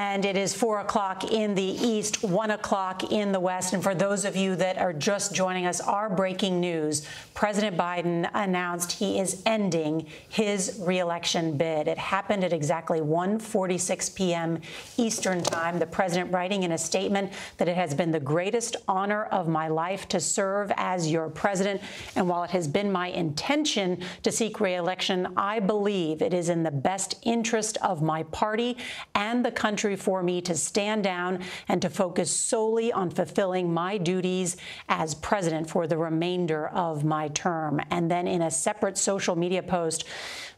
and it is 4 o'clock in the east, 1 o'clock in the west. And for those of you that are just joining us, our breaking news President Biden announced he is ending his reelection bid. It happened at exactly 1:46 p.m. Eastern Time. The president writing in a statement that it has been the greatest honor of my life to serve as your president. And while it has been my intention to seek reelection, I believe it is in the best interest of my party and the country for me to stand down and to focus solely on fulfilling my duties as president for the remainder of my term. And then in a separate social media post,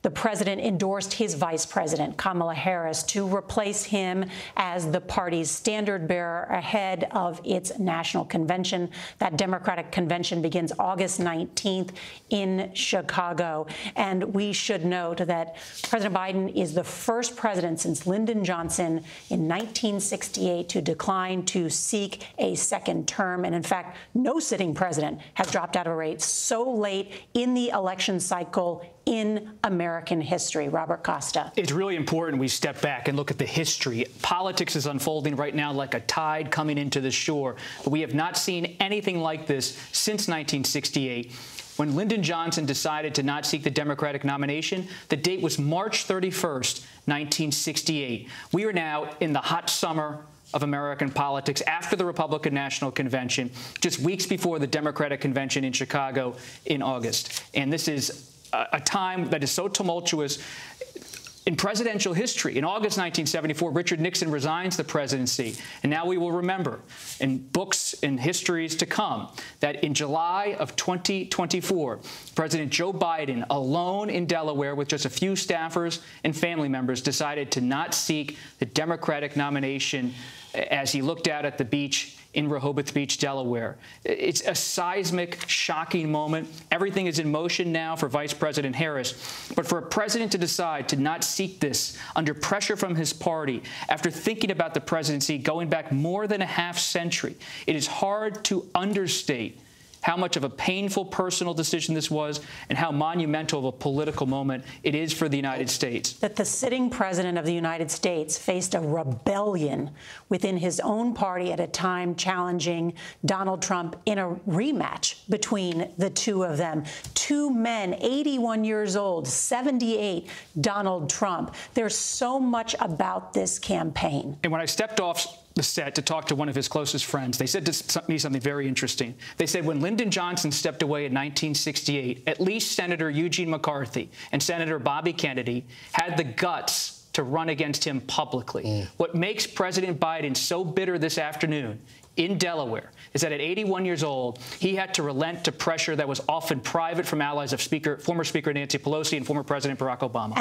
the president endorsed his vice president, Kamala Harris, to replace him as the party's standard bearer ahead of its national convention. That Democratic convention begins August 19th in Chicago. And we should note that President Biden is the first president since Lyndon Johnson in 1968 to decline to seek a second term. And in fact, no sitting president has dropped out of a race so late in the election cycle in American history. Robert Costa. It's really important we step back and look at the history. Politics is unfolding right now like a tide coming into the shore. We have not seen anything like this since 1968. When Lyndon Johnson decided to not seek the Democratic nomination, the date was March 31st, 1968. We are now in the hot summer of American politics after the Republican National Convention, just weeks before the Democratic Convention in Chicago in August. And this is a, time that is so tumultuous in presidential history. In August 1974, Richard Nixon resigns the presidency. And now we will remember in books and histories to come that in July of 2024, President Joe Biden, alone in Delaware with just a few staffers and family members, decided to not seek the Democratic nomination as he looked out at the beach in Rehoboth Beach, Delaware. It's a seismic, shocking moment. Everything is in motion now for Vice President Harris. But for a president to decide to not seek this under pressure from his party after thinking about the presidency going back more than a half century, it is hard to understate how much of a painful personal decision this was and how monumental of a political moment it is for the United States. That the sitting president of the United States faced a rebellion within his own party at a time challenging Donald Trump in a rematch between the two of them. Two men, 81 years old, 78, Donald Trump. There's so much about this campaign. And when I stepped off the set to talk to one of his closest friends. They said to me something very interesting. They said when Lyndon Johnson stepped away in 1968, at least Senator Eugene McCarthy and Senator Bobby Kennedy had the guts to run against him publicly. Mm. What makes President Biden so bitter this afternoon in Delaware is that at 81 years old, he had to relent to pressure that was often private from allies of Speaker, former Speaker Nancy Pelosi and former President Barack Obama.